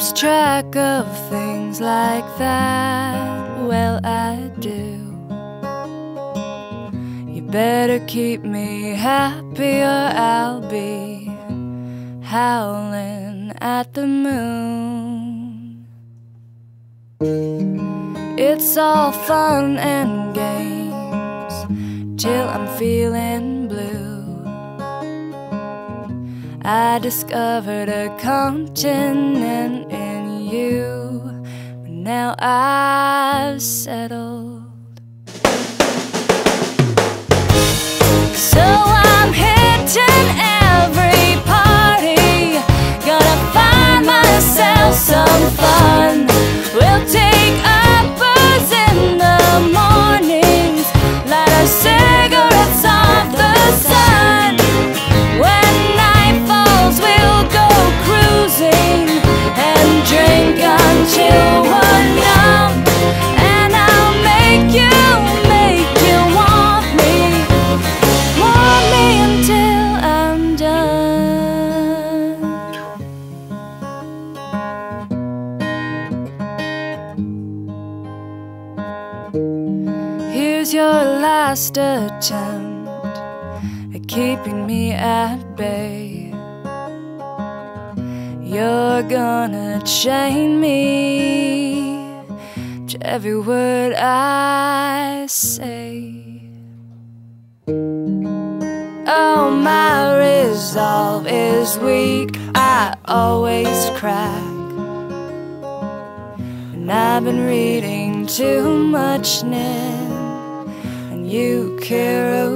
keeps track of things like that? Well, I do. You better keep me happy or I'll be howling at the moon. It's all fun and games till I'm feeling blue. I discovered a continent in you, but now I've settled. Here's your last attempt at keeping me at bay. You're gonna chain me to every word I say. My resolve is weak. I always crack. And I've been reading too much Nin and you Kerouac.